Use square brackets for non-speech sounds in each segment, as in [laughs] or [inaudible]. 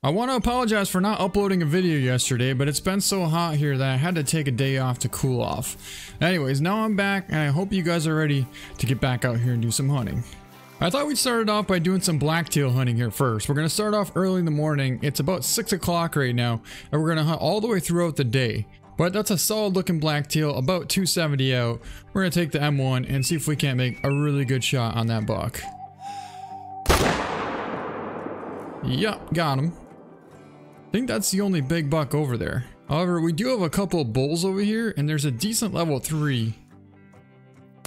I want to apologize for not uploading a video yesterday, but it's been so hot here that I had to take a day off to cool off. Anyways, now I'm back and I hope you guys are ready to get back out here and do some hunting. I thought we'd start it off by doing some blacktail hunting here first. We're going to start off early in the morning. It's about 6 o'clock right now, and we're going to hunt all the way throughout the day. But that's a solid looking blacktail, about 270 out. We're going to take the M1 and see if we can't make a really good shot on that buck. Yup, got him. I think that's the only big buck over there. However, we do have a couple of bulls over here, and there's a decent level 3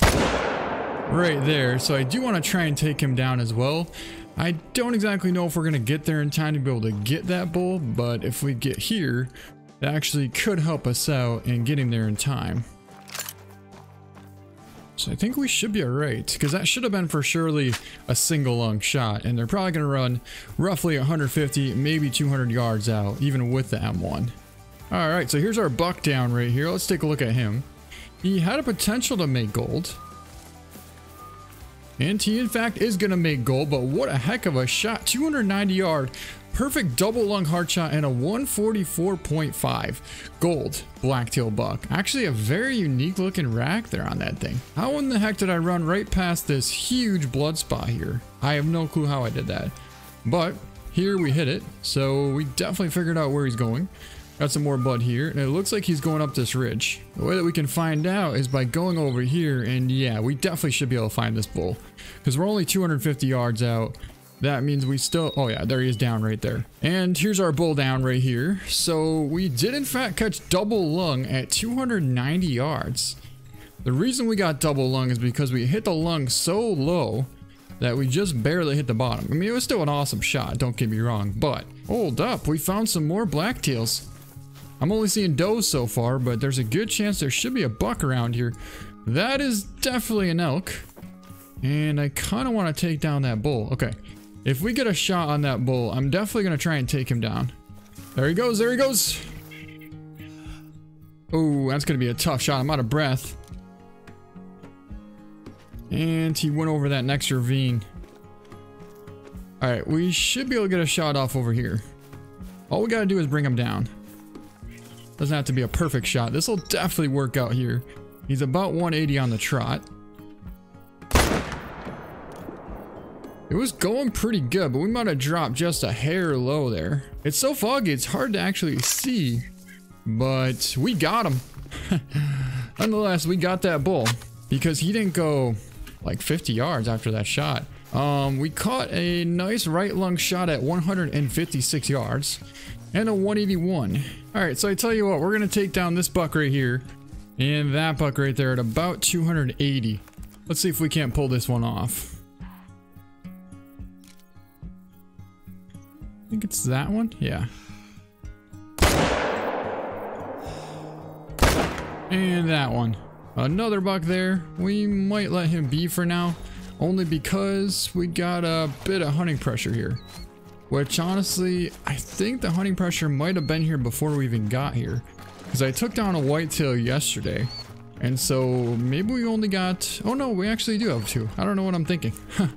right there. So I do want to try and take him down as well. I don't exactly know if we're going to get there in time to be able to get that bull, but if we get here, that actually could help us out in getting there in time. So I think we should be alright, because that should have been for surely a single long shot, and they're probably going to run roughly 150, maybe 200 yards out, even with the M1. Alright, so here's our buck down right here. Let's take a look at him. He had a potential to make gold. And he in fact is going to make gold, but what a heck of a shot. 290 yard Perfect double lung hard shot and a 144.5 gold blacktail buck. Actually a very unique looking rack there on that thing. How in the heck did I run right past this huge blood spot here? I have no clue how I did that. But here we hit it. So we definitely figured out where he's going. Got some more blood here, and it looks like he's going up this ridge. The way that we can find out is by going over here, and yeah, we definitely should be able to find this bull. Because we're only 250 yards out, that means we still, oh yeah, there he is down right there. And here's our bull down right here. So we did in fact catch double lung at 290 yards. The reason we got double lung is because we hit the lung so low that we just barely hit the bottom. I mean, it was still an awesome shot, don't get me wrong, but hold up, we found some more blacktails. I'm only seeing does so far, but there's a good chance there should be a buck around here. That is definitely an elk. And I kind of want to take down that bull. Okay, if we get a shot on that bull, I'm definitely going to try and take him down. There he goes. There he goes. Oh, that's going to be a tough shot. I'm out of breath. And he went over that next ravine. Alright, we should be able to get a shot off over here. All we gotta do is bring him down. Doesn't have to be a perfect shot. This will definitely work out here. He's about 180 on the trot. It was going pretty good, but we might have dropped just a hair low there. It's so foggy, it's hard to actually see, but we got him. [laughs] Nonetheless, we got that bull because he didn't go like 50 yards after that shot. Um, we caught a nice right lung shot at 156 yards and a 181. All right, so I tell you what, we're gonna take down this buck right here and that buck right there at about 280. Let's see if we can't pull this one off. Think it's that one? Yeah. And that one. Another buck there. We might let him be for now. Only because we got a bit of hunting pressure here. Which honestly, I think the hunting pressure might have been here before we even got here. Because I took down a whitetail yesterday. And so maybe we only got, oh no, we actually do have two. I don't know what I'm thinking. [laughs]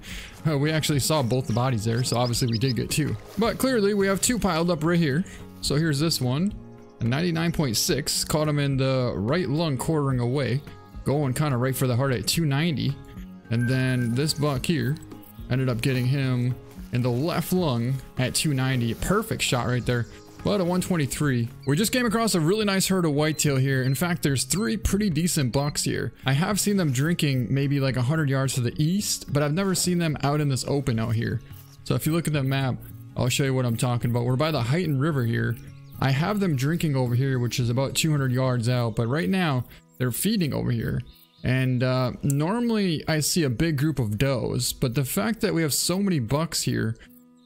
Uh, we actually saw both the bodies there, so obviously we did get two. But clearly we have two piled up right here. So here's this one, a 99.6, caught him in the right lung quartering away, going kind of right for the heart at 290. And then this buck here ended up getting him in the left lung at 290. Perfect shot right there. But at 123, we just came across a really nice herd of whitetail here. In fact, there's three pretty decent bucks here. I have seen them drinking maybe like 100 yards to the east, but I've never seen them out in this open out here. So if you look at the map, I'll show you what I'm talking about. We're by the Huyton River here. I have them drinking over here, which is about 200 yards out, but right now they're feeding over here. And uh, normally I see a big group of does, but the fact that we have so many bucks here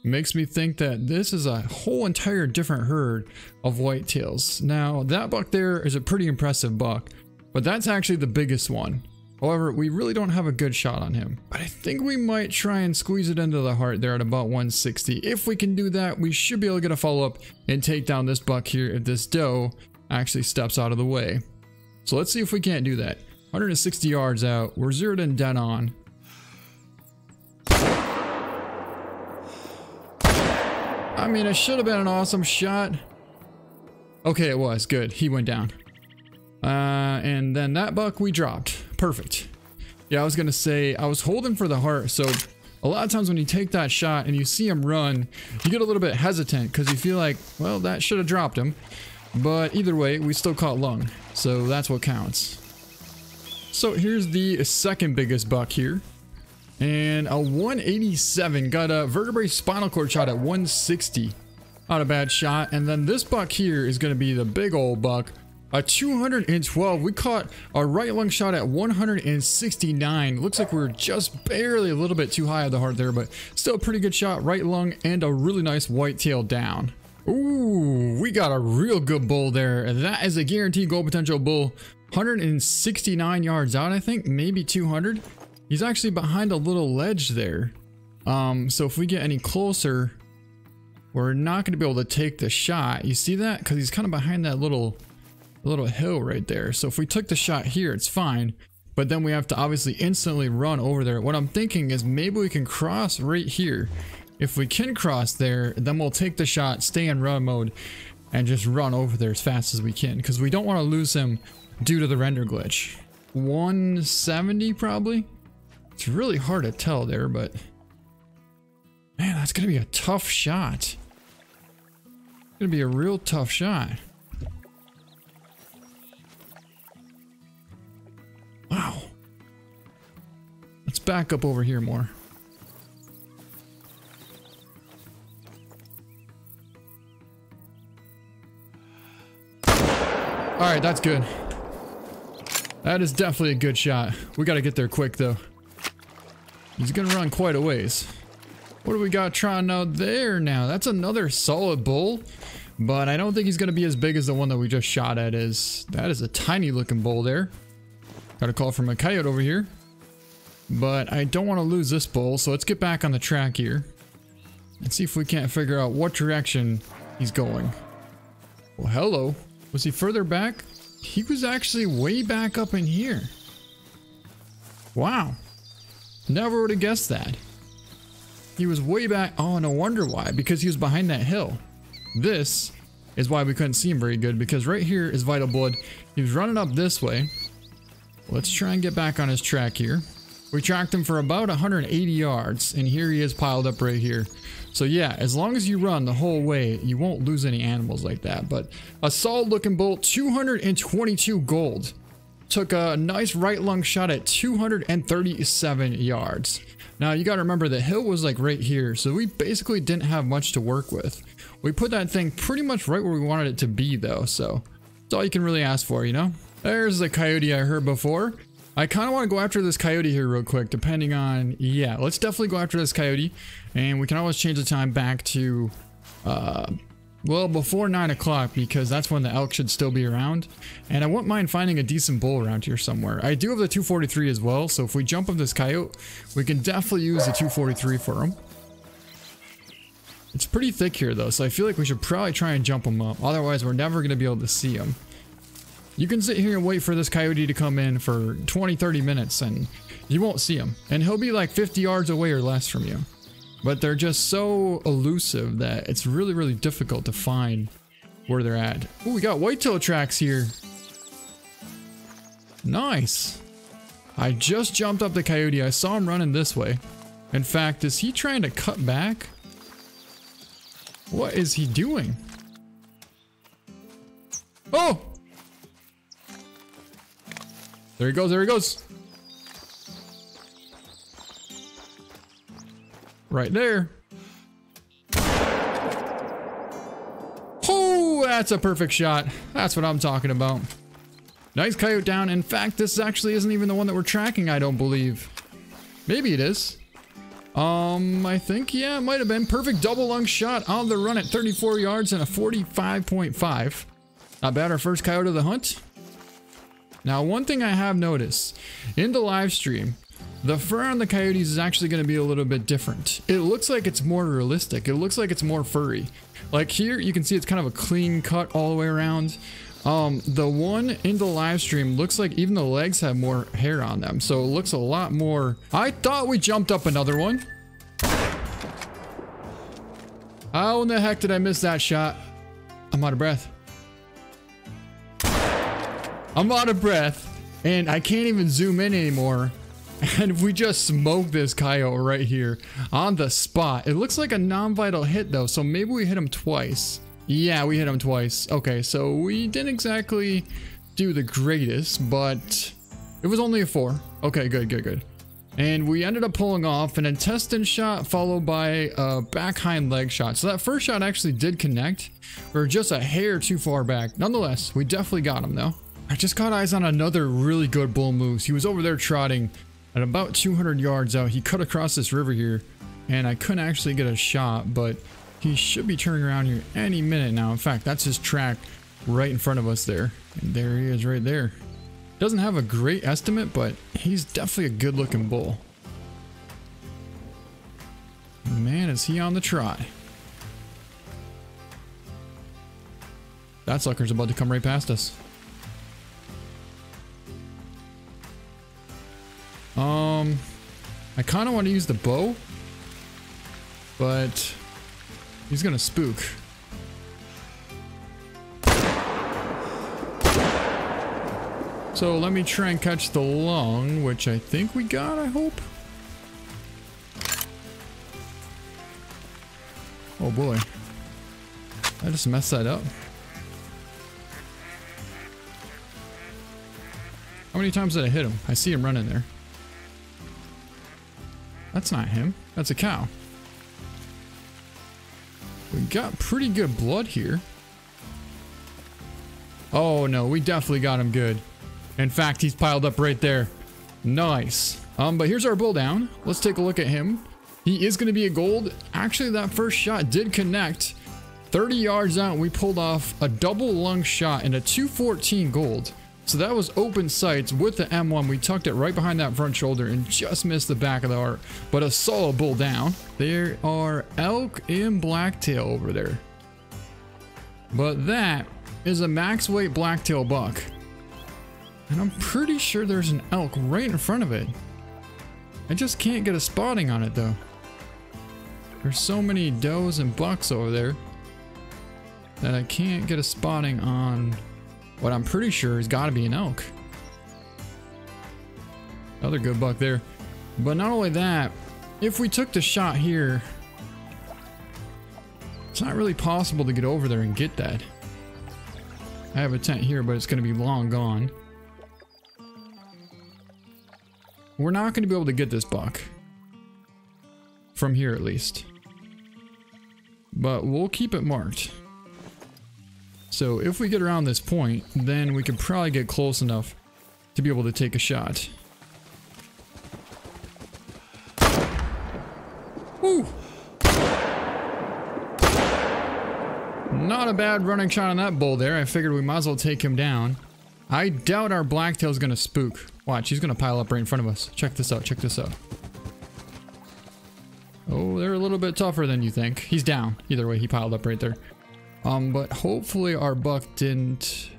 makes me think that this is a whole entire different herd of whitetails. Now, that buck there is a pretty impressive buck, but that's actually the biggest one. However, we really don't have a good shot on him. But I think we might try and squeeze it into the heart there at about 160. If we can do that, we should be able to get a follow-up and take down this buck here if this doe actually steps out of the way. So let's see if we can't do that. 160 yards out, we're zeroed in dead on. I mean, it should have been an awesome shot. Okay, it was. Good. He went down. Uh, and then that buck we dropped. Perfect. Yeah, I was going to say, I was holding for the heart, so a lot of times when you take that shot and you see him run, you get a little bit hesitant because you feel like, well, that should have dropped him. But either way, we still caught lung, so that's what counts. So here's the second biggest buck here. And a 187 got a vertebrae spinal cord shot at 160. Not a bad shot. And then this buck here is going to be the big old buck. A 212. We caught a right lung shot at 169. Looks like we are just barely a little bit too high of the heart there, but still a pretty good shot. Right lung and a really nice white tail down. Ooh, we got a real good bull there. That is a guaranteed gold potential bull. 169 yards out, I think. Maybe 200. He's actually behind a little ledge there. Um, so if we get any closer, we're not going to be able to take the shot. You see that? Because he's kind of behind that little, little hill right there. So if we took the shot here, it's fine. But then we have to obviously instantly run over there. What I'm thinking is maybe we can cross right here. If we can cross there, then we'll take the shot, stay in run mode, and just run over there as fast as we can. Because we don't want to lose him due to the render glitch. 170 probably? It's really hard to tell there, but... Man, that's going to be a tough shot. It's going to be a real tough shot. Wow. Let's back up over here more. Alright, that's good. That is definitely a good shot. We gotta get there quick though. He's gonna run quite a ways. What do we got trying out there now? That's another solid bull. But I don't think he's gonna be as big as the one that we just shot at is. That is a tiny looking bull there. Got a call from a coyote over here. But I don't want to lose this bull, so let's get back on the track here. And see if we can't figure out what direction he's going. Well, hello. Was he further back? He was actually way back up in here. Wow. Never would have guessed that. He was way back. Oh, no wonder why. Because he was behind that hill. This is why we couldn't see him very good. Because right here is Vital Blood. He was running up this way. Let's try and get back on his track here. We tracked him for about 180 yards. And here he is piled up right here. So yeah, as long as you run the whole way, you won't lose any animals like that. But a solid looking bolt, 222 gold took a nice right lung shot at 237 yards. Now you gotta remember the hill was like right here, so we basically didn't have much to work with. We put that thing pretty much right where we wanted it to be though, so that's all you can really ask for, you know? There's the coyote I heard before. I kind of want to go after this coyote here real quick, depending on, yeah, let's definitely go after this coyote. And we can always change the time back to, uh, well, before 9 o'clock, because that's when the elk should still be around. And I wouldn't mind finding a decent bull around here somewhere. I do have the 243 as well, so if we jump up this coyote, we can definitely use the 243 for him. It's pretty thick here, though, so I feel like we should probably try and jump him up. Otherwise, we're never going to be able to see him. You can sit here and wait for this coyote to come in for 20, 30 minutes, and you won't see him. And he'll be like 50 yards away or less from you. But they're just so elusive that it's really, really difficult to find where they're at. Oh, we got whitetail tracks here. Nice. I just jumped up the coyote. I saw him running this way. In fact, is he trying to cut back? What is he doing? Oh! There he goes, there he goes. Right there. Oh, that's a perfect shot. That's what I'm talking about. Nice coyote down. In fact, this actually isn't even the one that we're tracking, I don't believe. Maybe it is. Um, I think, yeah, it might have been. Perfect double lung shot on the run at 34 yards and a 45.5. Not bad, our first coyote of the hunt. Now, one thing I have noticed in the live stream, the fur on the coyotes is actually going to be a little bit different. It looks like it's more realistic. It looks like it's more furry. Like here, you can see it's kind of a clean cut all the way around. Um, the one in the live stream looks like even the legs have more hair on them. So it looks a lot more... I thought we jumped up another one. How in the heck did I miss that shot? I'm out of breath. I'm out of breath and I can't even zoom in anymore. And if we just smoked this coyote right here on the spot. It looks like a non-vital hit though, so maybe we hit him twice. Yeah, we hit him twice. Okay, so we didn't exactly do the greatest, but it was only a four. Okay, good, good, good. And we ended up pulling off an intestine shot followed by a back hind leg shot. So that first shot actually did connect. We are just a hair too far back. Nonetheless, we definitely got him though. I just caught eyes on another really good bull moose. He was over there trotting at about 200 yards out. He cut across this river here and I couldn't actually get a shot, but he should be turning around here any minute now. In fact, that's his track right in front of us there. And there he is right there. Doesn't have a great estimate, but he's definitely a good looking bull. Man, is he on the trot. That sucker's about to come right past us. I kind of want to use the bow, but he's going to spook. So let me try and catch the long, which I think we got, I hope. Oh boy. I just messed that up. How many times did I hit him? I see him running there. That's not him. That's a cow. We got pretty good blood here. Oh no, we definitely got him good. In fact, he's piled up right there. Nice. Um, but here's our bull down. Let's take a look at him. He is going to be a gold. Actually, that first shot did connect. 30 yards out, we pulled off a double lung shot and a 214 gold. So that was open sights with the M1. We tucked it right behind that front shoulder and just missed the back of the heart. But a solid bull down. There are elk and blacktail over there. But that is a max weight blacktail buck. And I'm pretty sure there's an elk right in front of it. I just can't get a spotting on it though. There's so many does and bucks over there that I can't get a spotting on what I'm pretty sure has got to be an elk. Another good buck there. But not only that, if we took the shot here, it's not really possible to get over there and get that. I have a tent here, but it's going to be long gone. We're not going to be able to get this buck. From here at least. But we'll keep it marked. So if we get around this point, then we could probably get close enough to be able to take a shot. Woo! Not a bad running shot on that bull there. I figured we might as well take him down. I doubt our blacktail's gonna spook. Watch, he's gonna pile up right in front of us. Check this out, check this out. Oh, they're a little bit tougher than you think. He's down. Either way, he piled up right there. Um, but hopefully our buck didn't...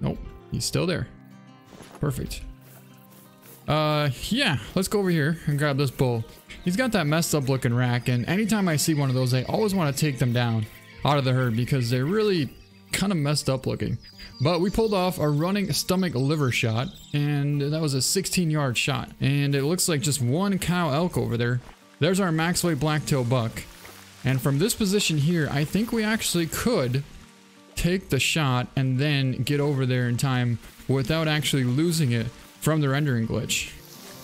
Nope, he's still there. Perfect. Uh, yeah, let's go over here and grab this bull. He's got that messed up looking rack, and anytime I see one of those, I always want to take them down out of the herd because they're really kind of messed up looking. But we pulled off a running stomach liver shot, and that was a 16 yard shot. And it looks like just one cow elk over there. There's our max weight blacktail buck. And from this position here, I think we actually could take the shot and then get over there in time without actually losing it from the rendering glitch.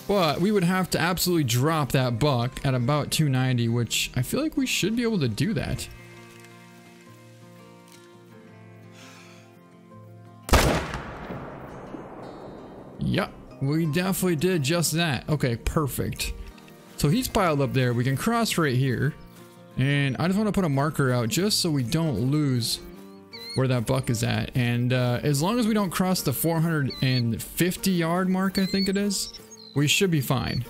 But we would have to absolutely drop that buck at about 290, which I feel like we should be able to do that. Yep, we definitely did just that. Okay, perfect. So he's piled up there. We can cross right here. And I just want to put a marker out just so we don't lose where that buck is at. And uh, as long as we don't cross the 450 yard mark, I think it is, we should be fine.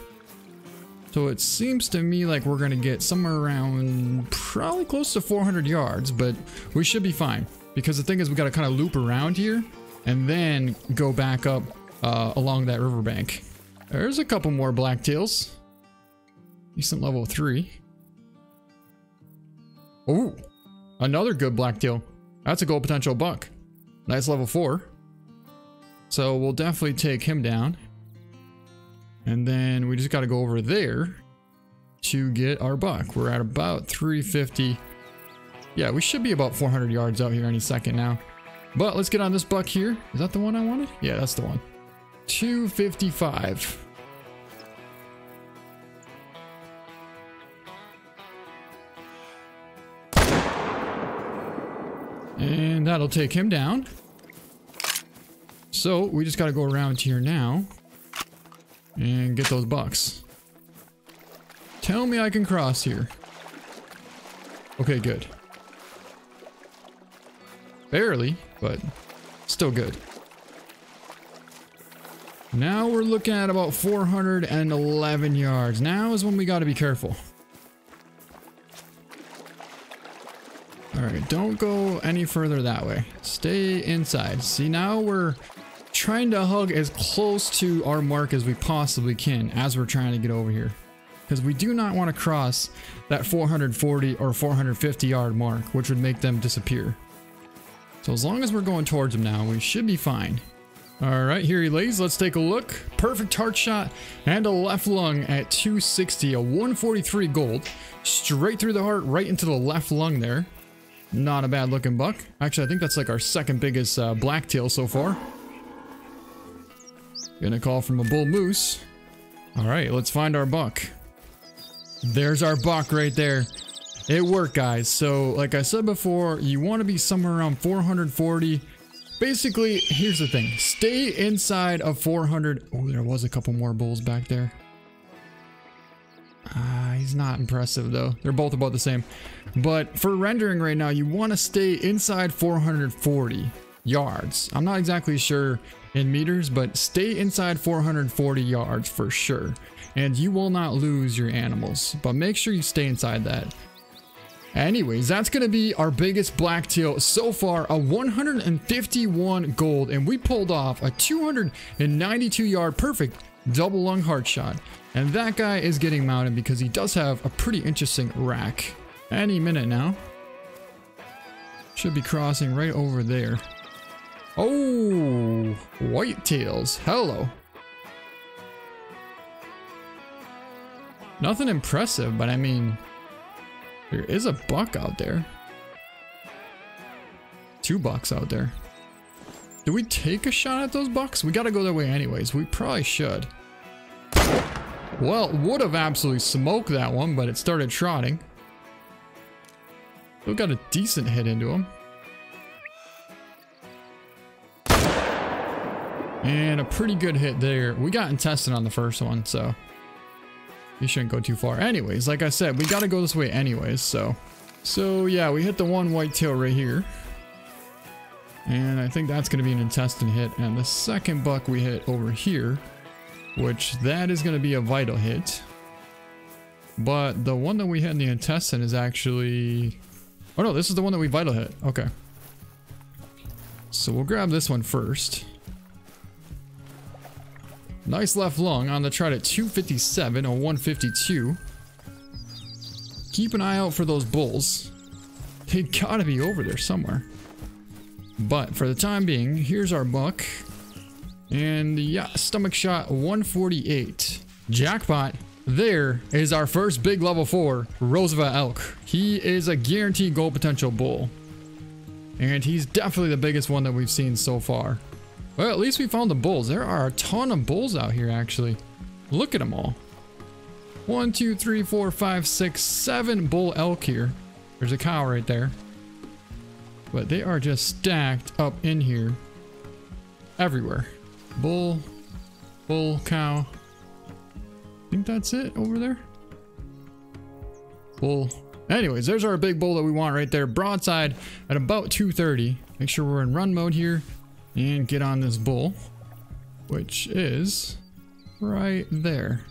So it seems to me like we're going to get somewhere around probably close to 400 yards, but we should be fine. Because the thing is we got to kind of loop around here and then go back up uh, along that riverbank. There's a couple more blacktails. Decent level 3. Oh, another good blacktail. That's a gold potential buck. Nice level four. So we'll definitely take him down. And then we just got to go over there to get our buck. We're at about 350. Yeah, we should be about 400 yards out here any second now. But let's get on this buck here. Is that the one I wanted? Yeah, that's the one. 255. And that'll take him down. So we just got to go around here now and get those bucks. Tell me I can cross here. Okay, good. Barely, but still good. Now we're looking at about 411 yards. Now is when we got to be careful. Alright, don't go any further that way. Stay inside. See, now we're trying to hug as close to our mark as we possibly can as we're trying to get over here. Because we do not want to cross that 440 or 450 yard mark, which would make them disappear. So as long as we're going towards them now, we should be fine. All right, here he lays. Let's take a look. Perfect heart shot and a left lung at 260, a 143 gold. Straight through the heart, right into the left lung there. Not a bad looking buck. Actually, I think that's like our second biggest uh, blacktail so far. Gonna call from a bull moose. All right, let's find our buck. There's our buck right there. It worked, guys. So, like I said before, you want to be somewhere around 440. Basically, here's the thing. Stay inside of 400. Oh, there was a couple more bulls back there. He's not impressive though. They're both about the same. But for rendering right now, you want to stay inside 440 yards. I'm not exactly sure in meters, but stay inside 440 yards for sure. And you will not lose your animals, but make sure you stay inside that. Anyways, that's going to be our biggest blacktail so far, a 151 gold, and we pulled off a 292 yard perfect double lung heart shot. And that guy is getting mounted because he does have a pretty interesting rack. Any minute now. Should be crossing right over there. Oh, whitetails. Hello. Nothing impressive, but I mean, there is a buck out there. Two bucks out there. Do we take a shot at those bucks? We gotta go that way anyways. We probably should. Well, would have absolutely smoked that one, but it started trotting. Still got a decent hit into him. And a pretty good hit there. We got intestine on the first one, so you shouldn't go too far. Anyways, like I said, we got to go this way anyways, so. So yeah, we hit the one whitetail right here. And I think that's going to be an intestine hit. And the second buck we hit over here, which that is going to be a vital hit. But the one that we hit in the intestine is actually... Oh no, this is the one that we vital hit. Okay. So we'll grab this one first. Nice left lung on the trot at 257 or 152. Keep an eye out for those bulls. They gotta be over there somewhere. But for the time being, here's our buck. And yeah, stomach shot 148. Jackpot. There is our first big level 4 Roosevelt elk. He is a guaranteed gold potential bull. And he's definitely the biggest one that we've seen so far. Well, at least we found the bulls. There are a ton of bulls out here, actually. Look at them all. One, two, three, four, five, six, seven bull elk here. There's a cow right there. But they are just stacked up in here. Everywhere. Bull, bull, cow. I think that's it over there. Bull. Anyways, there's our big bull that we want right there. Broadside at about 230. Make sure we're in run mode here and get on this bull, which is right there.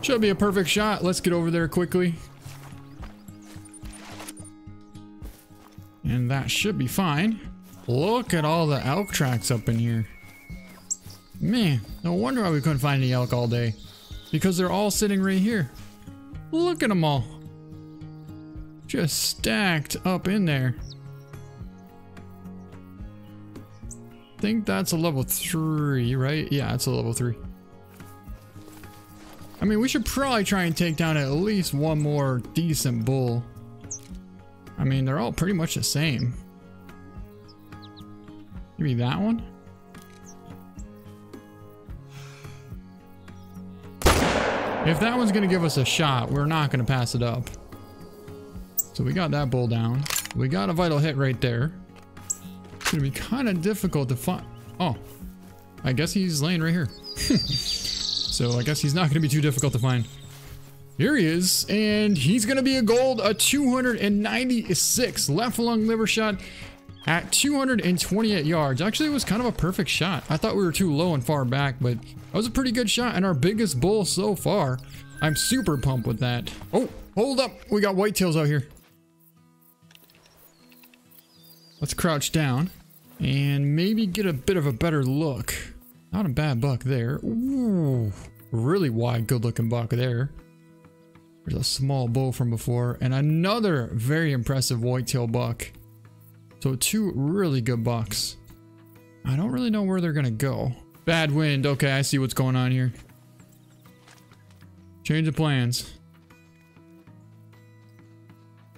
Should be a perfect shot. Let's get over there quickly. And that should be fine. Look at all the elk tracks up in here. Man, no wonder why we couldn't find any elk all day. because they're all sitting right here. Look at them all. Just stacked up in there. think that's a level 3, right? Yeah, it's a level 3. I mean, we should probably try and take down at least one more decent bull. I mean, they're all pretty much the same. Maybe that one? If that one's gonna give us a shot, we're not gonna pass it up. So we got that bull down. We got a vital hit right there. It's gonna be kind of difficult to find. Oh, I guess he's laying right here. [laughs] so I guess he's not gonna be too difficult to find. Here he is, and he's gonna be a gold, a 296 left lung liver shot at 228 yards. Actually, it was kind of a perfect shot. I thought we were too low and far back, but that was a pretty good shot and our biggest bull so far. I'm super pumped with that. Oh, hold up. We got whitetails out here. Let's crouch down and maybe get a bit of a better look. Not a bad buck there. Ooh, really wide, good looking buck there. There's a small bull from before and another very impressive whitetail buck. So two really good bucks. I don't really know where they're gonna go. Bad wind. Okay, I see what's going on here. Change of plans.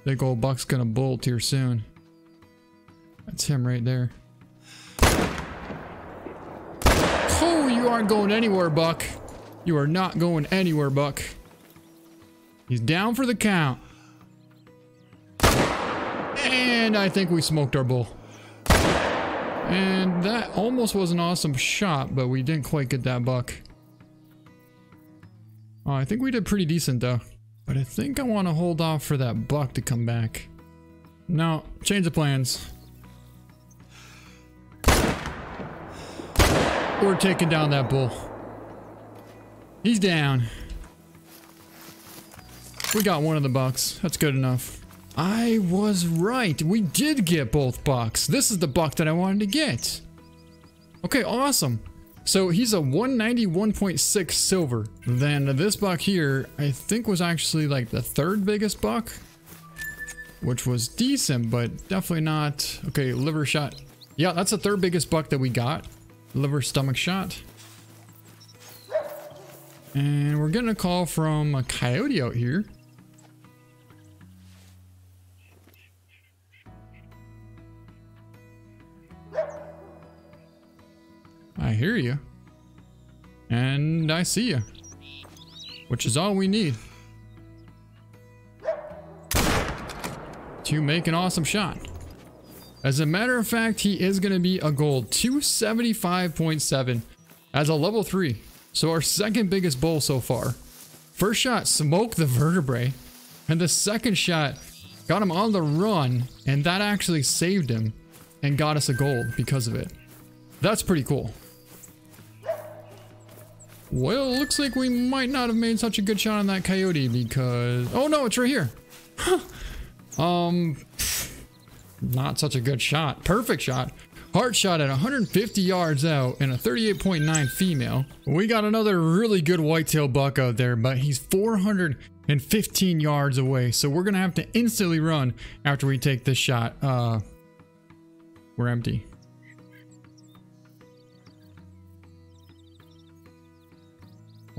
Big old buck's gonna bolt here soon. That's him right there. Oh, you aren't going anywhere, Buck. You are not going anywhere, Buck. He's down for the count. And I think we smoked our bull. And that almost was an awesome shot, but we didn't quite get that buck. Oh, I think we did pretty decent though. But I think I want to hold off for that buck to come back. No, change the plans. We're taking down that bull. He's down. We got one of the bucks. That's good enough. I was right. We did get both bucks. This is the buck that I wanted to get. Okay, awesome. So he's a 191.6 silver. Then this buck here, I think was actually like the third biggest buck. Which was decent, but definitely not... Okay, liver shot. Yeah, that's the third biggest buck that we got liver stomach shot. And we're getting a call from a coyote out here. I hear you. And I see you. Which is all we need. To make an awesome shot. As a matter of fact, he is going to be a gold 275.7 as a level 3. So our second biggest bull so far. First shot smoked the vertebrae. And the second shot got him on the run. And that actually saved him and got us a gold because of it. That's pretty cool. Well, looks like we might not have made such a good shot on that coyote because... Oh no, it's right here. um, not such a good shot. Perfect shot. Heart shot at 150 yards out and a 38.9 female. We got another really good whitetail buck out there, but he's 415 yards away. So we're going to have to instantly run after we take this shot. Uh, we're empty.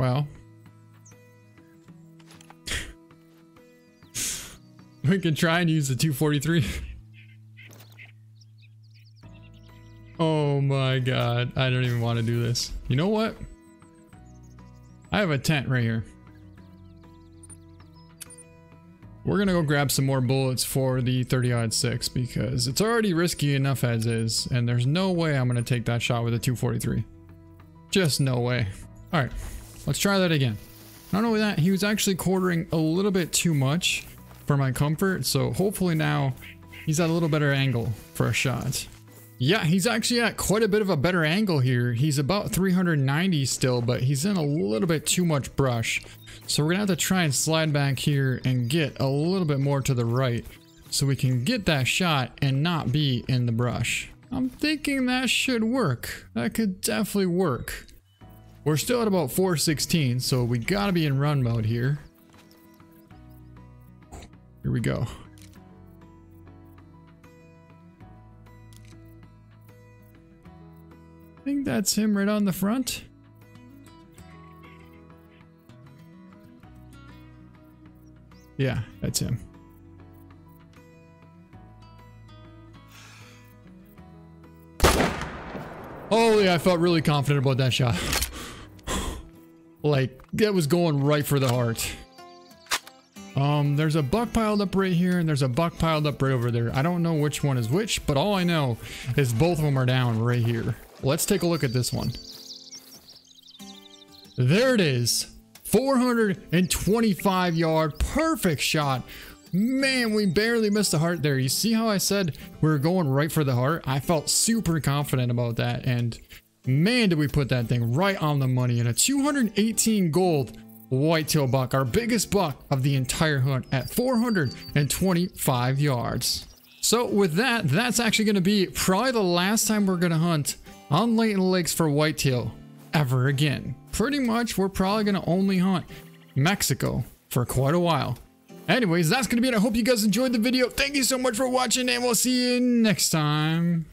Well. [laughs] we can try and use the 243. [laughs] Oh my god. I don't even want to do this. You know what? I have a tent right here. We're gonna go grab some more bullets for the 30 odd 6 because it's already risky enough as is, and there's no way I'm gonna take that shot with a 243. Just no way. Alright, let's try that again. Not only that, he was actually quartering a little bit too much for my comfort, so hopefully now he's at a little better angle for a shot. Yeah, he's actually at quite a bit of a better angle here. He's about 390 still, but he's in a little bit too much brush. So we're gonna have to try and slide back here and get a little bit more to the right so we can get that shot and not be in the brush. I'm thinking that should work. That could definitely work. We're still at about 416, so we gotta be in run mode here. Here we go. I think that's him right on the front. Yeah, that's him. Holy, I felt really confident about that shot. Like, that was going right for the heart. Um, there's a buck piled up right here, and there's a buck piled up right over there. I don't know which one is which, but all I know is both of them are down right here. Let's take a look at this one. There it is. 425 yard, perfect shot. Man, we barely missed the heart there. You see how I said we are going right for the heart? I felt super confident about that. And man, did we put that thing right on the money. And a 218 gold whitetail buck, our biggest buck of the entire hunt at 425 yards. So with that, that's actually going to be probably the last time we're going to hunt on Layton Lakes for whitetail ever again. Pretty much, we're probably going to only hunt Mexico for quite a while. Anyways, that's going to be it. I hope you guys enjoyed the video. Thank you so much for watching, and we'll see you next time.